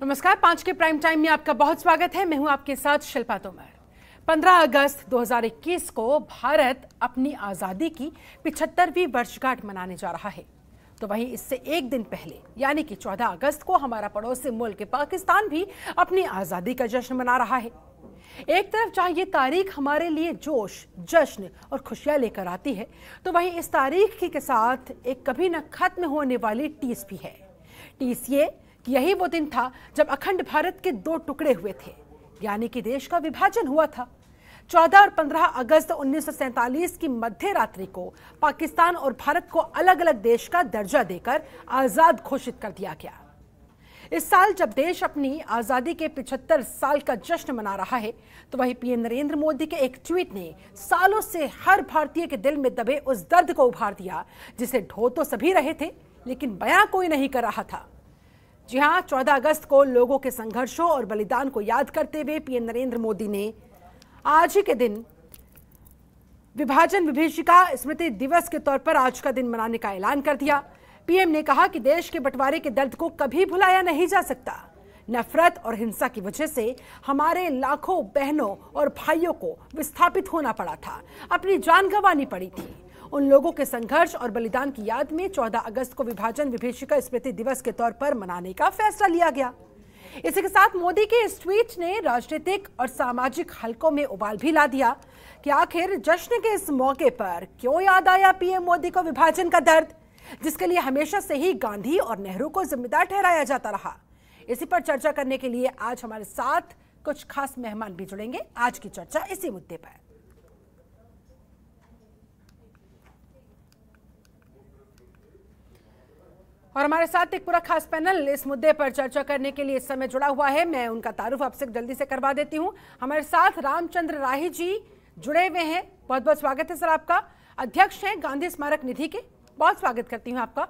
नमस्कार, पाँच के प्राइम टाइम में आपका बहुत स्वागत है। मैं हूँ आपके साथ शिल्पा तोमर। 15 अगस्त 2021 को भारत अपनी आज़ादी की 75वीं वर्षगांठ मनाने जा रहा है। तो वहीं इससे एक दिन पहले, यानी कि 14 अगस्त को हमारा पड़ोसी मुल्क पाकिस्तान भी अपनी आज़ादी का जश्न मना रहा है। एक तरफ़ जहाँ ये तारीख हमारे लिए जोश, जश्न और खुशियाँ लेकर आती है तो वहीं इस तारीख के साथ एक कभी न खत्म होने वाली टीस भी है। टीस ये कि यही वो दिन था जब अखंड भारत के दो टुकड़े हुए थे, यानी कि देश का विभाजन हुआ था। 14 और 15 अगस्त उन्नीस की मध्य रात्रि को पाकिस्तान और भारत को अलग अलग देश का दर्जा देकर आज़ाद घोषित कर दिया गया। इस साल जब देश अपनी आज़ादी के 75 साल का जश्न मना रहा है तो वही पीएम नरेंद्र मोदी के एक ट्वीट ने सालों से हर भारतीय के दिल में दबे उस दर्द को उभार दिया, जिसे ढो तो सभी रहे थे, लेकिन बयां कोई नहीं कर रहा था। जी हाँ 14 अगस्त को लोगों के संघर्षों और बलिदान को याद करते हुए पीएम नरेंद्र मोदी ने आज ही के दिन विभाजन विभीषिका स्मृति दिवस के तौर पर आज का दिन मनाने का ऐलान कर दिया। पीएम ने कहा कि देश के बंटवारे के दर्द को कभी भुलाया नहीं जा सकता। नफरत और हिंसा की वजह से हमारे लाखों बहनों और भाइयों को विस्थापित होना पड़ा था। अपनी जान गंवानी पड़ी थी। उन लोगों के संघर्ष और बलिदान की याद में 14 अगस्त को विभाजन विभीषिका स्मृति दिवस के तौर पर मनाने का फैसला लिया गया। इसी के साथ मोदी के इस ट्वीट ने राजनीतिक और सामाजिक हलकों में उबाल भी ला दिया कि आखिर जश्न के इस मौके पर क्यों याद आया पीएम मोदी को विभाजन का दर्द, जिसके लिए हमेशा से ही गांधी और नेहरू को जिम्मेदार ठहराया जाता रहा। इसी पर चर्चा करने के लिए आज हमारे साथ कुछ खास मेहमान भी जुड़ेंगे। आज की चर्चा इसी मुद्दे पर। और हमारे साथ एक पूरा खास पैनल इस मुद्दे पर चर्चा करने के लिए इस समय जुड़ा हुआ है। मैं उनका तारुफ आपसे जल्दी से करवा देती हूँ। हमारे साथ रामचंद्र राही जी जुड़े हुए हैं। बहुत बहुत स्वागत है सर आपका। अध्यक्ष हैं गांधी स्मारक निधि के। बहुत स्वागत करती हूँ आपका।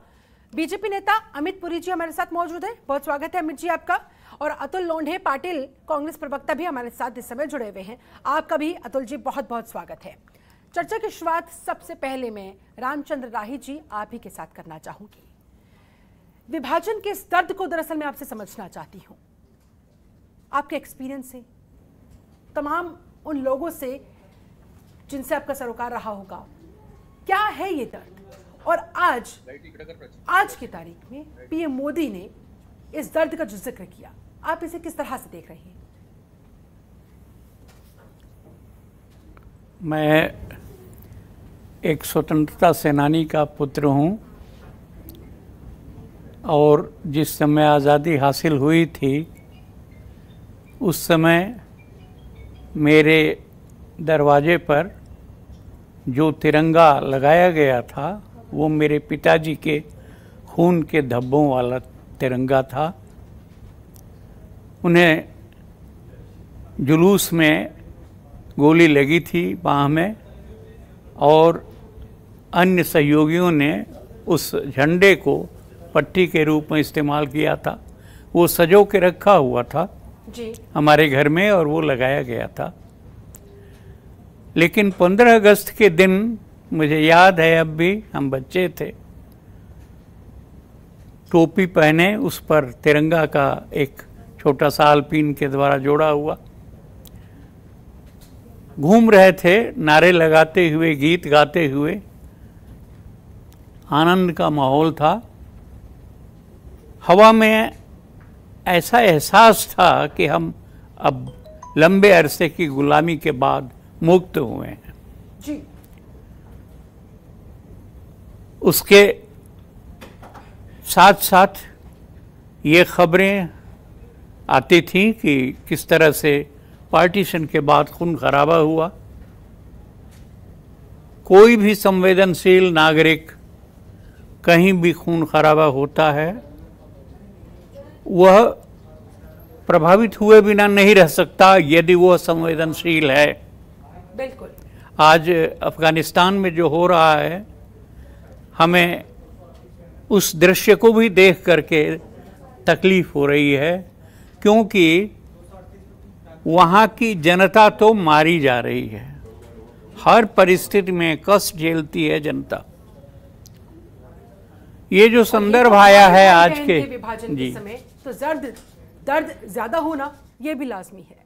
बीजेपी नेता अमित पुरी जी हमारे साथ मौजूद है। बहुत स्वागत है अमित जी आपका। और अतुल लोंढे पाटिल, कांग्रेस प्रवक्ता भी हमारे साथ इस समय जुड़े हुए हैं। आपका भी अतुल जी बहुत बहुत स्वागत है। चर्चा की शुरुआत सबसे पहले मैं रामचंद्र राही जी आप ही के साथ करना चाहूँगी। विभाजन के इस दर्द को दरअसल मैं आपसे समझना चाहती हूँ। आपके एक्सपीरियंस से, तमाम उन लोगों से जिनसे आपका सरोकार रहा होगा, क्या है ये दर्द? और आज आज की तारीख में पीएम मोदी ने इस दर्द का जो ज़िक्र किया, आप इसे किस तरह से देख रहे हैं? मैं एक स्वतंत्रता सेनानी का पुत्र हूँ। और जिस समय आज़ादी हासिल हुई थी, उस समय मेरे दरवाजे पर जो तिरंगा लगाया गया था, वो मेरे पिताजी के खून के धब्बों वाला तिरंगा था। उन्हें जुलूस में गोली लगी थी बाह में और अन्य सहयोगियों ने उस झंडे को पट्टी के रूप में इस्तेमाल किया था। वो सजो के रखा हुआ था। जी। हमारे घर में और वो लगाया गया था। लेकिन 15 अगस्त के दिन मुझे याद है अब भी हम बच्चे थे। टोपी पहने उस पर तिरंगा का एक छोटा सा आलपीन के द्वारा जोड़ा हुआ। घूम रहे थे नारे लगाते हुए गीत गाते हुए। आनंद का माहौल था। हवा में ऐसा एहसास था कि हम अब लंबे अरसे की गुलामी के बाद मुक्त हुए हैं। जी। उसके साथ साथ ये खबरें आती थीं कि किस तरह से पार्टीशन के बाद खून खराबा हुआ। कोई भी संवेदनशील नागरिक कहीं भी खून खराबा होता है वह प्रभावित हुए बिना नहीं रह सकता यदि वह संवेदनशील है। बिल्कुल। आज अफ़गानिस्तान में जो हो रहा है हमें उस दृश्य को भी देख करके तकलीफ़ हो रही है क्योंकि वहाँ की जनता तो मारी जा रही है। हर परिस्थिति में कष्ट झेलती है जनता। ये जो संदर्भ आया है आज के जी। समय। तो दर्द दर्द ज़्यादा होना यह भी लाजमी है।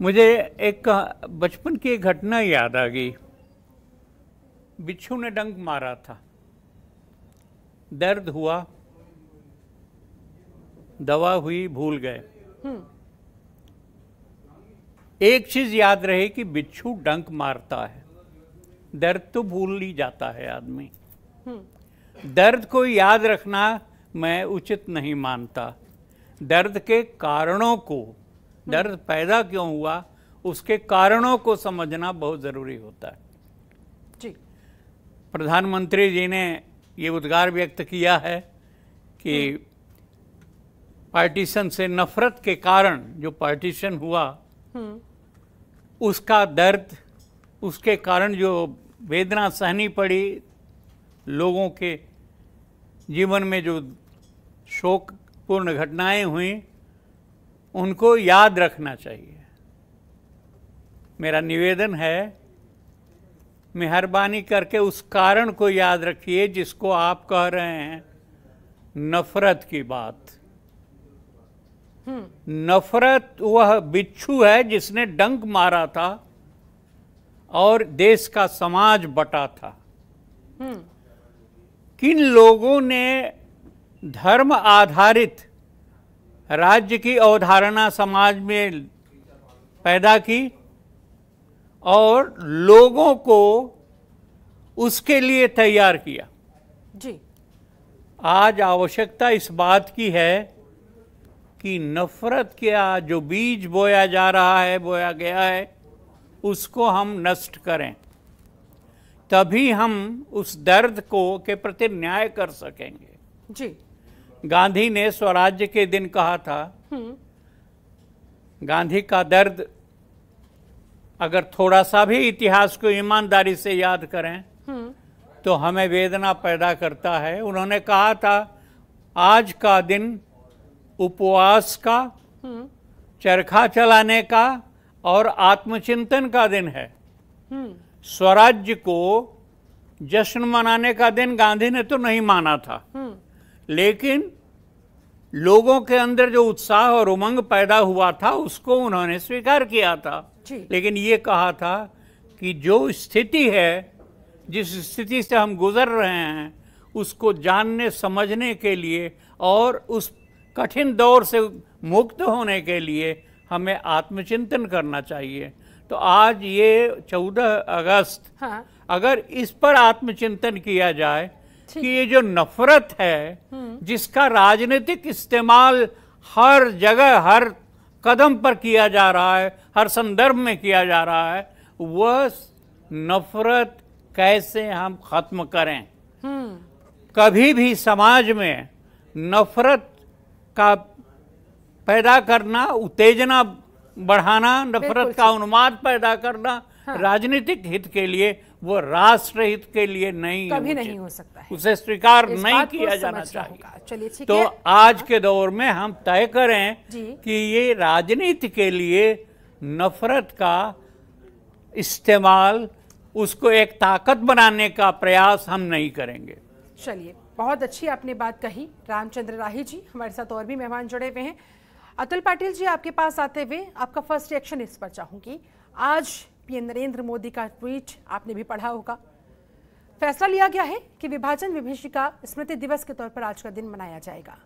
मुझे एक बचपन की एक घटना याद आ गई। बिच्छू ने डंक मारा था। दर्द हुआ दवा हुई भूल गए। एक चीज़ याद रहे कि बिच्छू डंक मारता है। दर्द तो भूल ही जाता है आदमी। दर्द को याद रखना मैं उचित नहीं मानता। दर्द के कारणों को दर्द पैदा क्यों हुआ उसके कारणों को समझना बहुत ज़रूरी होता है। जी। प्रधानमंत्री जी ने ये उद्गार व्यक्त किया है कि पार्टीशन से नफरत के कारण जो पार्टीशन हुआ उसका दर्द उसके कारण जो वेदना सहनी पड़ी लोगों के जीवन में जो शोकपूर्ण घटनाएँ हुई, उनको याद रखना चाहिए। मेरा निवेदन है, मेहरबानी करके उस कारण को याद रखिए जिसको आप कह रहे हैं, नफरत की बात। नफरत वह बिच्छू है जिसने डंक मारा था और देश का समाज बटा था। किन लोगों ने धर्म आधारित राज्य की अवधारणा समाज में पैदा की और लोगों को उसके लिए तैयार किया। जी। आज आवश्यकता इस बात की है कि नफरत का जो बीज बोया जा रहा है बोया गया है उसको हम नष्ट करें। तभी हम उस दर्द को के प्रति न्याय कर सकेंगे। जी। गांधी ने स्वराज्य के दिन कहा था गांधी का दर्द अगर थोड़ा सा भी इतिहास को ईमानदारी से याद करें तो हमें वेदना पैदा करता है। उन्होंने कहा था आज का दिन उपवास का चरखा चलाने का और आत्मचिंतन का दिन है। स्वराज्य को जश्न मनाने का दिन गांधी ने तो नहीं माना था। लेकिन लोगों के अंदर जो उत्साह और उमंग पैदा हुआ था उसको उन्होंने स्वीकार किया था। लेकिन ये कहा था कि जो स्थिति है जिस स्थिति से हम गुजर रहे हैं उसको जानने समझने के लिए और उस कठिन दौर से मुक्त होने के लिए हमें आत्मचिंतन करना चाहिए। तो आज ये चौदह अगस्त हाँ। अगर इस पर आत्मचिंतन किया जाए कि ये जो नफरत है जिसका राजनीतिक इस्तेमाल हर जगह हर कदम पर किया जा रहा है हर संदर्भ में किया जा रहा है वह नफरत कैसे हम खत्म करें? कभी भी समाज में नफरत का पैदा करना उत्तेजना बढ़ाना नफरत का उन्माद पैदा करना हाँ। राजनीतिक हित के लिए वो राष्ट्र हित के लिए नहीं कभी नहीं हो सकता है। उसे स्वीकार नहीं किया जाना चाहिए। चलिए ठीक तो है। आज के दौर में हम तय करें। कि ये राजनीति के लिए नफरत का इस्तेमाल उसको एक ताकत बनाने का प्रयास हम नहीं करेंगे। चलिए बहुत अच्छी आपने बात कही। रामचंद्र राही जी हमारे साथ और भी मेहमान जुड़े हुए हैं। अतुल पाटिल जी आपके पास आते हुए आपका फ़र्स्ट रिएक्शन इस पर चाहूँगी। आज पीएम नरेंद्र मोदी का ट्वीट आपने भी पढ़ा होगा। फैसला लिया गया है कि विभाजन विभीषिका स्मृति दिवस के तौर पर आज का दिन मनाया जाएगा।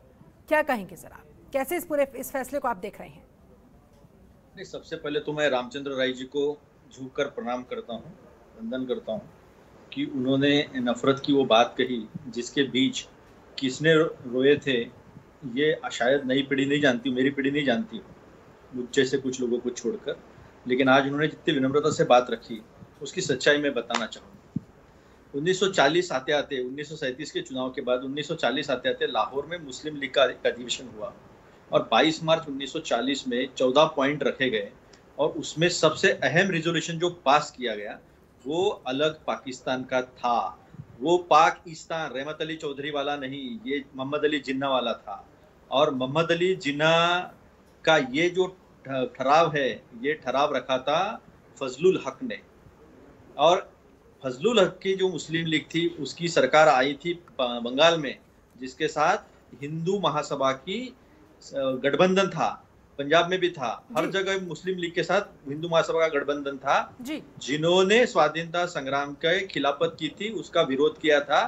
क्या कहेंगे जरा? कैसे इस पूरे, इस फैसले को आप देख रहे हैं? नहीं, सबसे पहले तो मैं रामचंद्र राय जी को झुककर प्रणाम करता हूँ, वंदन करता हूँ कि उन्होंने नफरत की वो बात कही, जिसके बीच किसने रोए थे, ये शायद नई पीढ़ी नहीं जानती, मेरी पीढ़ी नहीं जानती, मुझ जैसे कुछ लोगों को छोड़कर। लेकिन आज उन्होंने जितनी विनम्रता से बात रखी, उसकी सच्चाई मैं बताना चाहूँगा। 1940 आते आते 1937 के चुनाव के बाद 1940 आते आते लाहौर में मुस्लिम लीग का अधिवेशन हुआ और 22 मार्च 1940 में 14 पॉइंट रखे गए और उसमें सबसे अहम रिजोल्यूशन जो पास किया गया, वो अलग पाकिस्तान का था। वो पाकिस्तान, रहमत अली चौधरी वाला नहीं, ये मोहम्मद अली जिन्ना वाला था। और मोहम्मद अली जिन्ना का ये जो ठराव है ये ठराव रखा था फजलुल हक ने। और फजलुल हक की जो मुस्लिम लीग थी उसकी सरकार आई थी बंगाल में जिसके साथ हिंदू महासभा की गठबंधन था पंजाब में भी था। हर जगह मुस्लिम लीग के साथ हिंदू महासभा का गठबंधन था। जिन्होंने स्वाधीनता संग्राम के खिलाफत की थी उसका विरोध किया था।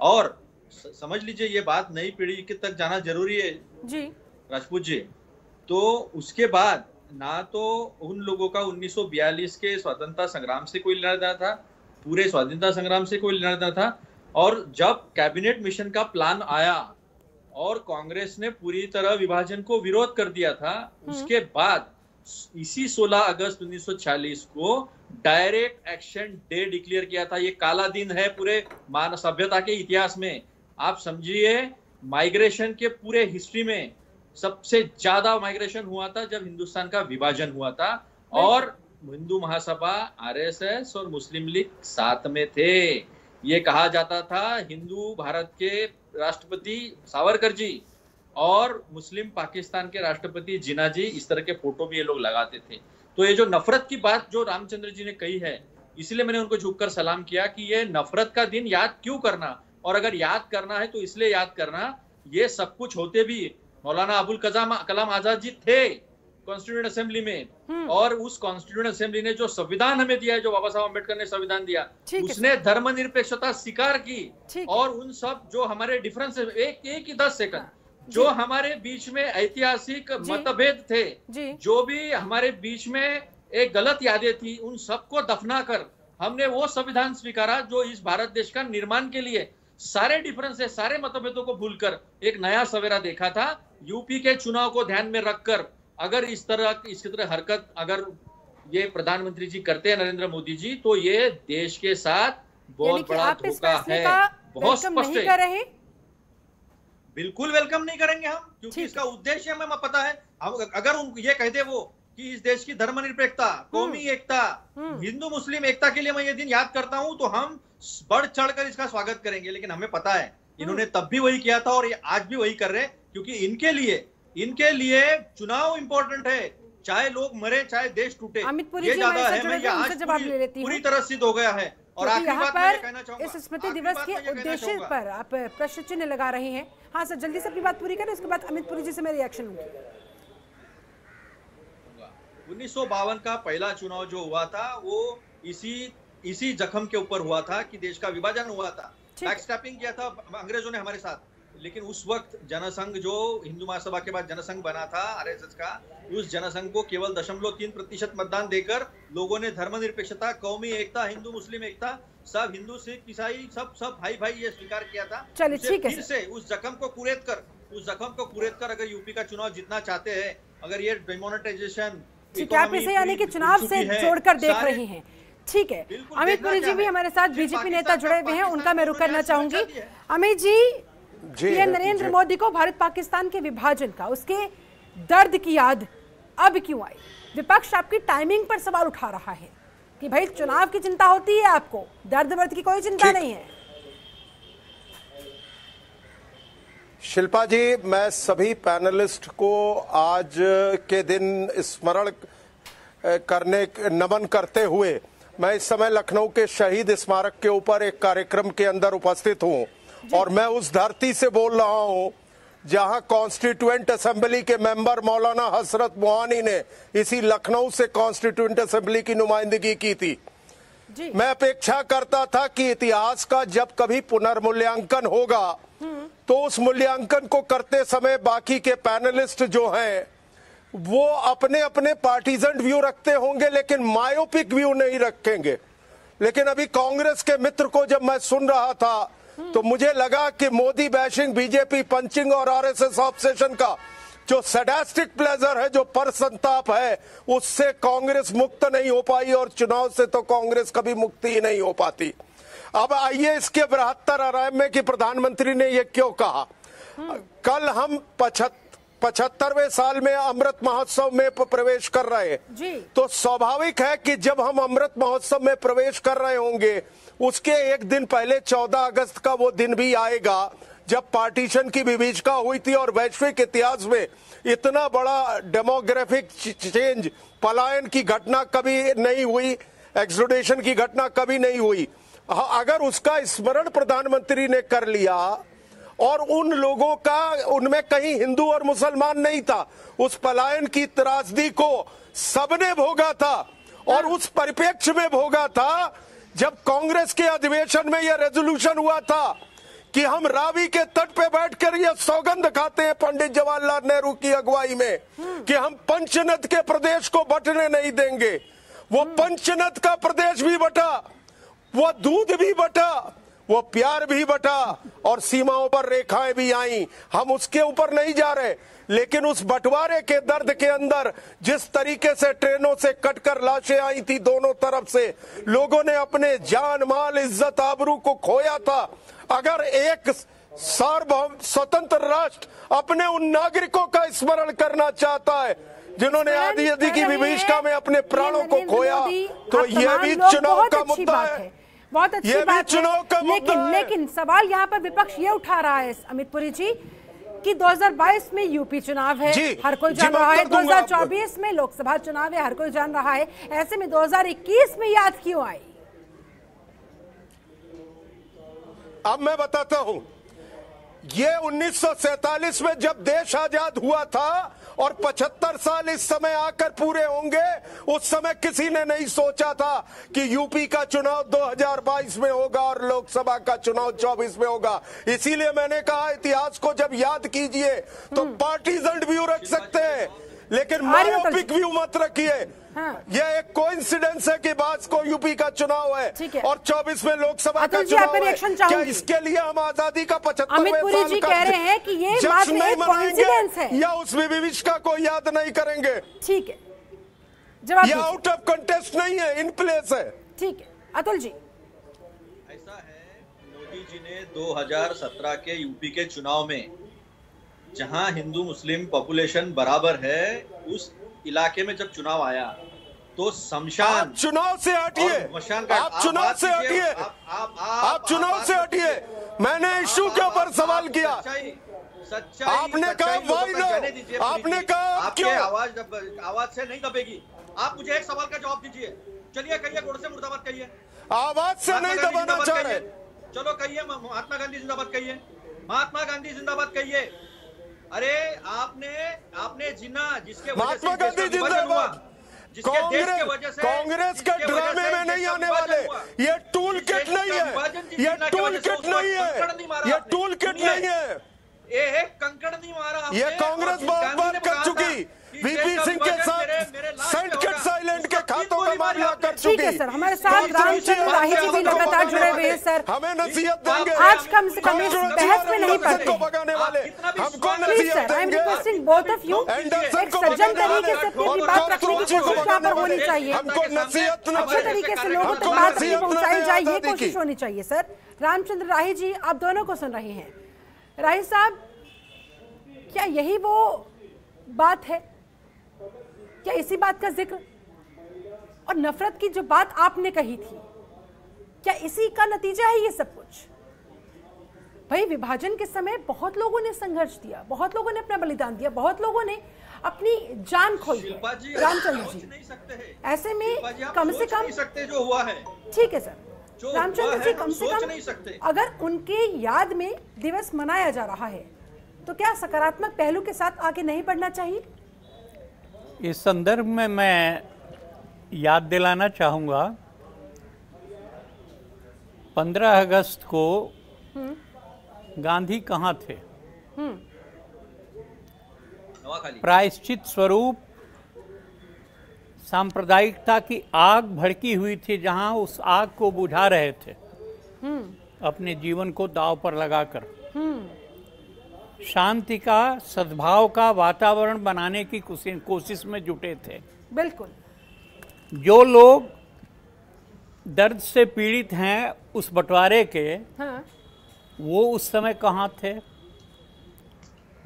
और समझ लीजिए ये बात नई पीढ़ी के तक जाना ज़रूरी है। जी। राजपूत जी तो उसके बाद ना तो उन लोगों का 1942 के स्वतंत्रता संग्राम से कोई लेना देना था पूरे स्वाधीनता संग्राम से कोई लेना देना था। और जब कैबिनेट मिशन का प्लान आया और कांग्रेस ने पूरी तरह विभाजन को विरोध कर दिया था उसके बाद इसी 16 अगस्त 1946 को डायरेक्ट एक्शन डे डिक्लेयर किया था। ये काला दिन है पूरे मानव सभ्यता के इतिहास में। आप समझिए माइग्रेशन के पूरे हिस्ट्री में सबसे ज़्यादा माइग्रेशन हुआ था जब हिंदुस्तान का विभाजन हुआ था और हिंदू महासभा आरएसएस और मुस्लिम लीग साथ में थे। ये कहा जाता था हिंदू भारत के राष्ट्रपति सावरकर जी और मुस्लिम पाकिस्तान के राष्ट्रपति जिना जी इस तरह के फ़ोटो भी ये लोग लगाते थे। तो ये जो नफरत की बात जो रामचंद्र जी ने कही है इसलिए मैंने उनको झुककर सलाम किया कि ये नफरत का दिन याद क्यों करना? और अगर याद करना है तो इसलिए याद करना ये सब कुछ होते भी मौलाना अबुल कलाम कलाम आज़ाद जी थे कॉन्स्टिट्यूंट असेंबली हम्म। में और उस कॉन्स्टिट्यूंट असेंबली ने जो संविधान हमें दिया है जो बाबा साहब अंबेडकर ने संविधान दिया है उसने धर्मनिरपेक्षता स्वीकार की और उन सब जो हमारे डिफरेंस एक एक ही दस हाँ, सेकंड जो। हमारे बीच में ऐतिहासिक मतभेद थे जो। भी हमारे बीच में एक गलत यादें थी उन सबको दफना कर हमने वो संविधान स्वीकारा जो इस भारत देश का निर्माण के लिए सारे डिफरेंस है सारे मतभेदों को भूलकर एक नया सवेरा देखा था। यूपी के चुनाव को ध्यान में रखकर अगर इस तरह इस तरह हरकत अगर ये प्रधानमंत्री जी करते हैं नरेंद्र मोदी जी तो ये देश के साथ बहुत बड़ा धोखा है। बहुत स्पष्ट है। कर रहे? बिल्कुल वेलकम नहीं करेंगे हम क्योंकि इसका उद्देश्य हमें पता है। हम अगर उन ये कहते वो कि इस देश की धर्मनिरपेक्षता कौमी एकता हम्म। हिंदू मुस्लिम एकता के लिए मैं ये दिन याद करता हूँ तो हम बढ़ चढ़कर इसका स्वागत करेंगे लेकिन हमें पता है इन्होंने। तब भी वही किया था और ये आज भी वही कर रहे हैं क्योंकि इनके लिए इनके लिए चुनाव इंपॉर्टेंट है। चाहे लोग मरे चाहे देश टूटे ये ज़्यादा है मैं उनसे आज पूरी- पूरी तरह सिद्ध हो गया है। और यहाँ पर इस स्मृति दिवस के उद्देश्य पर आप प्रश्न चिन्ह लगा रहे हैं। हाँ सर जल्दी से अपनी बात पूरी करें उसके बाद अमित पुरी जी से मैं रिएक्शन लूँगी। उन्नीस का पहला चुनाव जो हुआ था वो इसी इसी जख्म के ऊपर हुआ था कि देश का विभाजन हुआ था। बैकस्टैपिंग किया था अंग्रेज़ों ने हमारे साथ। लेकिन उस वक्त जनसंघ जो हिंदू महासभा के बाद जनसंघ बना था आरएसएस का उस जनसंघ को केवल दशमलव तीन प्रतिशत मतदान देकर लोगों ने धर्मनिरपेक्षता कौमी एकता हिंदू मुस्लिम एकता सब हिंदू सिख ईसाई सब सब भाई भाई ये स्वीकार किया था। चलिए, ठीक है। फिर से उस जख्म को कुरेद कर उस जख्म को कुरेद कर अगर यूपी का चुनाव जीतना चाहते हैं अगर ये डिमोनेटाइजेशन ठीक है आप इसे यानी कि चुनाव से जोड़कर देख रही हैं। ठीक है। अमित पुरी जी भी हमारे साथ बीजेपी नेता जुड़े हुए हैं उनका मैं रुक करना चाहूँगी। अमित जी जी, पीएम नरेंद्र मोदी को भारत पाकिस्तान के विभाजन का उसके दर्द की याद अब क्यों आई? विपक्ष आपकी टाइमिंग पर सवाल उठा रहा है कि भाई चुनाव की चिंता होती है आपको? दर्द वर्द की कोई चिंता नहीं है। शिल्पा जी मैं सभी पैनलिस्ट को आज के दिन स्मरण करने नमन करते हुए मैं इस समय लखनऊ के शहीद स्मारक के ऊपर एक कार्यक्रम के अंदर उपस्थित हूँ और मैं उस धरती से बोल रहा हूँ जहाँ कॉन्स्टिट्यूएंट असेंबली के मेंबर मौलाना हसरत मोहानी ने इसी लखनऊ से कॉन्स्टिट्यूएंट असेंबली की नुमाइंदगी की थी। जी। मैं अपेक्षा करता था कि इतिहास का जब कभी पुनर्मूल्यांकन होगा तो उस मूल्यांकन को करते समय बाकी के पैनलिस्ट जो हैं वो अपने अपने पार्टीजन व्यू रखते होंगे लेकिन मायोपिक व्यू नहीं रखेंगे। लेकिन अभी कांग्रेस के मित्र को जब मैं सुन रहा था तो मुझे लगा कि मोदी बैशिंग बीजेपी पंचिंग और आरएसएस ऑब्सेशन का जो सैडास्टिक प्लेजर है जो पर संताप है उससे कांग्रेस मुक्त नहीं हो पाई और चुनाव से तो कांग्रेस कभी मुक्ति ही नहीं हो पाती। अब आइए इसके बृहत्तर आराम में कि प्रधानमंत्री ने यह क्यों कहा। कल हम पचहत्तर पचहत्तरवें साल में अमृत महोत्सव में प्रवेश कर रहे हैं जी। तो स्वाभाविक है कि जब हम अमृत महोत्सव में प्रवेश कर रहे होंगे उसके एक दिन पहले 14 अगस्त का वो दिन भी आएगा जब पार्टीशन की विभीषिका हुई थी और वैश्विक इतिहास में इतना बड़ा डेमोग्राफिक चेंज पलायन की घटना कभी नहीं हुई एक्सोडेशन की घटना कभी नहीं हुई अगर उसका स्मरण प्रधानमंत्री ने कर लिया और उन लोगों का उनमें कहीं हिंदू और मुसलमान नहीं था। उस पलायन की त्रासदी को सबने भोगा था और उस परिप्रेक्ष्य में भोगा था जब कांग्रेस के अधिवेशन में यह रेजोल्यूशन हुआ था कि हम रावी के तट पे बैठकर यह सौगंध खाते हैं पंडित जवाहरलाल नेहरू की अगुवाई में कि हम पंचनद के प्रदेश को बटने नहीं देंगे। वो पंचनद का प्रदेश भी बटा वो दूध भी बटा वो प्यार भी बटा और सीमाओं पर रेखाएँ भी आई। हम उसके ऊपर नहीं जा रहे लेकिन उस बंटवारे के दर्द के अंदर जिस तरीके से ट्रेनों से कटकर लाशें आई थी दोनों तरफ़ से लोगों ने अपने जान माल इज़्ज़त आबरू को खोया था। अगर एक सार्वभौम स्वतंत्र राष्ट्र अपने उन नागरिकों का स्मरण करना चाहता है जिन्होंने आदि आदि की विभीषिका में अपने प्राणों को खोया तो यह भी चुनाव का मुद्दा है। बहुत अच्छी बात है लेकिन। लेकिन सवाल यहाँ पर विपक्ष ये उठा रहा है अमित पुरी जी कि 2022 में यूपी चुनाव है हर कोई जान रहा है उत्तर दूँगा आपको। 2024 में लोकसभा चुनाव है हर कोई जान रहा है ऐसे में 2021 में याद क्यों आई अब मैं बताता हूँ ये 1947 में जब देश आज़ाद हुआ था और 75 साल इस समय आकर पूरे होंगे। उस समय किसी ने नहीं सोचा था कि यूपी का चुनाव 2022 में होगा और लोकसभा का चुनाव 24 में होगा। इसीलिए मैंने कहा इतिहास को जब याद कीजिए तो पार्टीजन भी रख सकते हैं। लेकिन मायोपिक व्यू मत रखिए। हाँ। यह एक कोइंसिडेंस है कि बास को यूपी का चुनाव है है। और 24 में लोकसभा का चुनाव है। क्या इसके लिए हम आज़ादी का पचहत्तर जी कह रहे हैं कि ये मात्र एक coincidence है। या उस विविष्का को याद नहीं करेंगे। ठीक है। जवाब ये आउट ऑफ़ कंटेस्ट नहीं है इन प्लेस है। ठीक है। अतुल जी। ऐसा है मोदी जी ने 2017 के यूपी के चुनाव में जहाँ हिंदू मुस्लिम पॉपुलेशन बराबर है उस इलाके में जब चुनाव आया तो शमशान चुनाव से हटिए। मशान आप चुनाव से हटिए। आप- चुनाव से हटिए। मैंने इशू के ऊपर सवाल किया। आपने कहा पूरी आपने कहा आपके? आवाज़ आवाज़ से नहीं दबेगी। आप मुझे एक सवाल का जवाब दीजिए। चलिए कहिए गोड़ से मुर्दाबाद कहिए। आवाज़ से नहीं दबाना चाह रहे। चलो कहिए महात्मा गांधी जिंदाबाद कहिए। महात्मा गांधी जिंदाबाद कहिए। अरे आपने आपने जिना जिसके महात्मा गांधी जिंदाबाद। कांग्रेस कांग्रेस के ड्रामे में नहीं आने वाले। ये टूल किट नहीं है। ये टूल किट नहीं है। ये टूल किट नहीं है। ये कंकड़ नहीं मारा ये कांग्रेस बहुत बार कर चुकी। वीपी ठीक है सर। हमारे साथ रामचंद्र राही जी भी लगातार जुड़े हुए हैं सर। हमें नसीहत देंगे। आज कम से कम इस बहस में नहीं पड़ते। रिक्वेस्टिंग बोथ ऑफ़ यू एक सज्जन तरीके से अपनी बात रखने की कोशिश यहाँ पर होनी चाहिए। हमको नसीहत न अच्छे तरीके से लोगों तक बात नसीहत पहुंचाई जाए ये कोशिश होनी चाहिए सर। रामचंद्र राही जी आप दोनों को सुन रहे हैं। राही साहब क्या यही वो बात है? क्या इसी बात का ज़िक्र? और नफरत की जो बात आपने कही थी क्या इसी का नतीजा है ये सब कुछ? भाई विभाजन के समय बहुत लोगों ने संघर्ष दिया बहुत लोगों ने अपना बलिदान दिया बहुत लोगों ने अपनी जान खोई। रामचंद्र जी नहीं सकते हैं। ऐसे में कम से कम नहीं सकते जो हुआ है। ठीक है सर। रामचंद्र जी कम से कम नहीं सकते। अगर उनके याद में दिवस मनाया जा रहा है तो क्या सकारात्मक पहलू के साथ आगे नहीं बढ़ना चाहिए? इस संदर्भ में मैं याद दिलाना चाहूँगा। 15 अगस्त को गांधी कहाँ थे? प्रायश्चित स्वरूप सांप्रदायिकता की आग भड़की हुई थी जहाँ उस आग को बुझा रहे थे। अपने जीवन को दाव पर लगाकर। शांति का सद्भाव का वातावरण बनाने की कोशिश में जुटे थे। बिल्कुल। जो लोग दर्द से पीड़ित हैं उस बंटवारे के हाँ। वो उस समय कहाँ थे?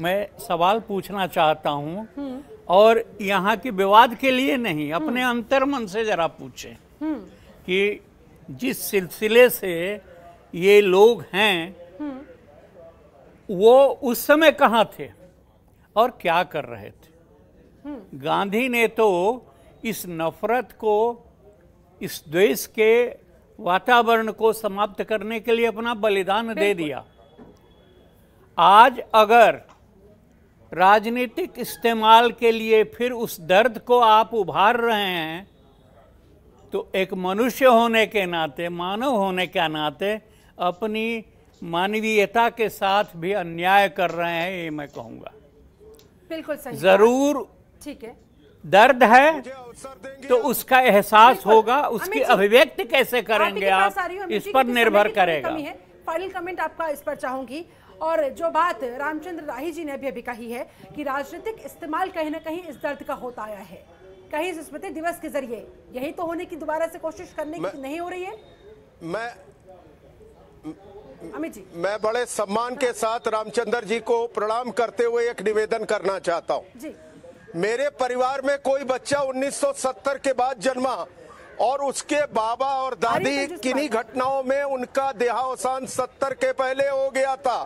मैं सवाल पूछना चाहता हूँ। और यहाँ के विवाद के लिए नहीं अपने अंतर्मन से जरा पूछें कि जिस सिलसिले से ये लोग हैं वो उस समय कहाँ थे और क्या कर रहे थे? गांधी ने तो इस नफरत को इस द्वेष के वातावरण को समाप्त करने के लिए अपना बलिदान दे दिया। आज अगर राजनीतिक इस्तेमाल के लिए फिर उस दर्द को आप उभार रहे हैं तो एक मनुष्य होने के नाते मानव होने के नाते अपनी मानवीयता के साथ भी अन्याय कर रहे हैं ये मैं कहूँगा। बिल्कुल सही ज़रूर ठीक है। दर्द है तो उसका एहसास होगा उसकी अभिव्यक्ति कैसे करेंगे आप? इस पर निर्भर करेगा। फाइनल कमेंट आपका इस पर चाहूँगी। और जो बात रामचंद्र राही जी ने भी अभी कही है कि राजनीतिक इस्तेमाल कहीं ना कहीं इस दर्द का होता आया है। कहीं स्मृति दिवस के ज़रिए यही तो होने की दोबारा से कोशिश करने की नहीं हो रही है? मैं अमित जी। मैं बड़े सम्मान के साथ रामचंद्र जी को प्रणाम करते हुए एक निवेदन करना चाहता हूँ। जी। मेरे परिवार में कोई बच्चा 1970 के बाद जन्मा और उसके बाबा और दादी किन्हीं घटनाओं में उनका देहावसान 70 के पहले हो गया था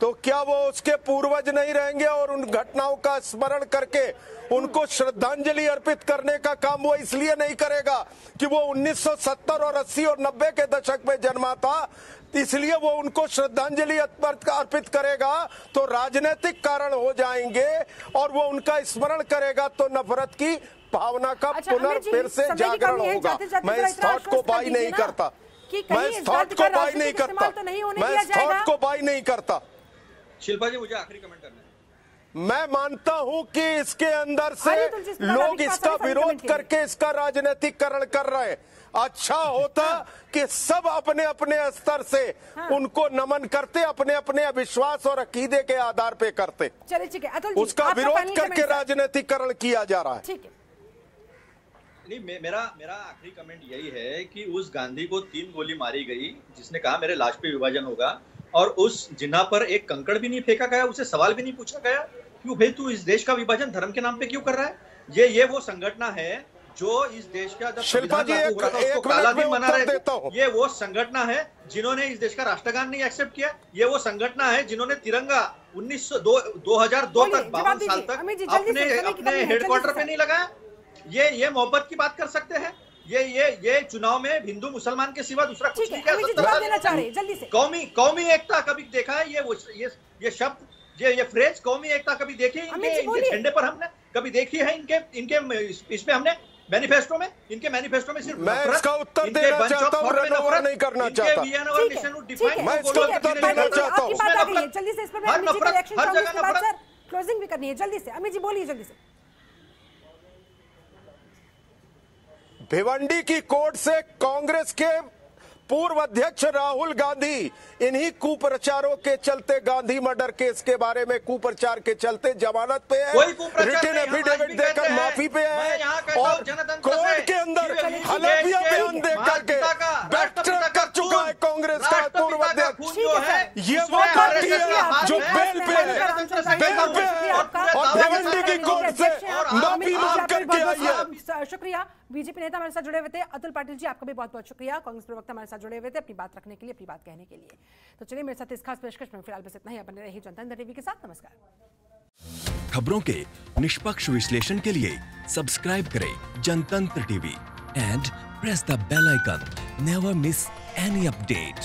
तो क्या वो उसके पूर्वज नहीं रहेंगे और उन घटनाओं का स्मरण करके उनको श्रद्धांजलि अर्पित करने का काम वो इसलिए नहीं करेगा कि वो 1970 और 80 और 90 के दशक में जन्मा था इसलिए वो उनको श्रद्धांजलि अर्पित अर्पित करेगा तो राजनीतिक कारण हो जाएँगे और वो उनका स्मरण करेगा तो नफरत की भावना का अच्छा, पुनर् फिर से जागरण होगा। मैं इस थॉट को बाई नहीं करता। मैं इस थॉट को बाई नहीं करता। तो नहीं मैं इस थॉट को बाई नहीं करता। शिल्पा जी मुझे आखिरी कमेंट करना है। मैं मानता हूँ कि इसके अंदर से लोग इसका विरोध करके इसका राजनीतिकरण कर रहे हैं। अच्छा होता कि सब अपने अपने स्तर से हाँ। उनको नमन करते अपने अपने अविश्वास और अकीदे के आधार पे करते। चलिए ठीक है। अतुल उसका विरोध करके राजनीतिकरण किया जा रहा है। ठीक है। नहीं मे, मेरा मेरा आखिरी कमेंट यही है कि उस गांधी को तीन गोली मारी गई जिसने कहा मेरे लाश पे विभाजन होगा। और उस जिन्ना पर एक कंकड़ भी नहीं फेंका गया उसे सवाल भी नहीं पूछा गया क्यों भाई तू इस देश का विभाजन धर्म के नाम पे क्यों कर रहा है? ये ये वो संगठना है जो इस देश का जब शिल्पा जी, लागू था, एक- एक काला मिनट में दिन मना उत्तर रहे थे। देता हूँ। ये वो संगठना है जिन्होंने इस देश का राष्ट्रगान नहीं एक्सेप्ट किया। ये वो संगठना है जिन्होंने तिरंगा उन्नीस सौ दो दो हज़ार दो बोलिए, तक बावन साल तक अपने अपने हेडक्वार्टर पे नहीं लगाया। ये ये मोहब्बत की बात कर सकते हैं। ये ये ये चुनाव में हिंदू मुसलमान के सिवा दूसरा कुछ नहीं कह सकता। जवाब देना चाह रहे जल्दी से। कौमी कौमी एकता कभी देखा है? ये वो ये ये शब्द ये ये फ्रेज कौमी एकता कभी देखी है इनके इनके झंडे पर हमने? कभी देखी है इनके इनके इसमें हमने? मैनिफेस्टो में? इनके मैनिफेस्टो में सिर्फ़ मैं इसका उत्तर देना चाहता हूँ, thought रन ओवर नफरत, नहीं करना चाहता। मैं इसका उत्तर देना चाहता हूँ। जल्दी से इस पर हर अमित जी का रिएक्शन जगह नफरत। क्लोजिंग भी करनी है जल्दी से। अमित जी बोलिए जल्दी से। भिवंडी की कोर्ट से कांग्रेस के पूर्व अध्यक्ष राहुल गांधी इन्हीं कुप्रचारों के चलते गांधी मर्डर केस के बारे में कुप्रचार के चलते जमानत पे है कोई रिटर्न एफिडेविट देकर माफ़ी पे है यहाँ कहता हूँ और कोर्ट के अंदर हलफिया बयान दे करके माता का, बैटर राष्ट्रपिता का कर चुका है कांग्रेस का पूर्व अध्यक्ष है, है। ये वो पार्टी है जो है, बेल पे है बेल पे है और भिवंडी की कोर्ट से माफ़ी मांग करके आई है शुक्रिया बीजेपी नेता हमारे साथ जुड़े हुए थे अतुल पाटिल जी आपका भी बहुत बहुत शुक्रिया कांग्रेस प्रवक्ता हमारे साथ जुड़े हुए थे अपनी बात रखने के लिए, अपनी बात कहने के लिए। तो चलिए, मेरे साथ इस खास पेशकश में फ़िलहाल बस इतना ही। बने रही जनता टीवी के साथ। नमस्कार। खबरों के निष्पक्ष विश्लेषण के लिए सब्सक्राइब करें Jantantra TV. And press the bell icon. Never miss any update